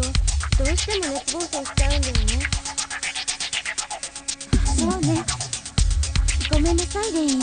とするとどうしても熱暴走しちゃうんだよね。そうねごめんなさいレイン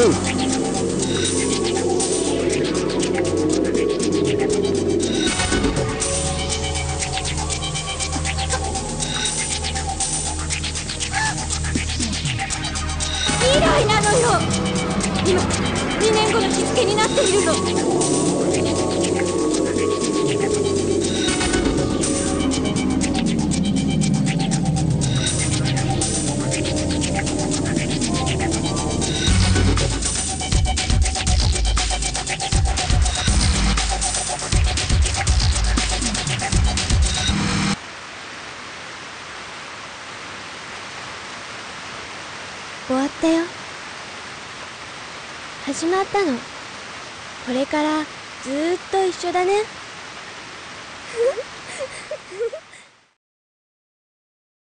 今2年後の日付になっているの。始まったの。これからずーっと一緒だね。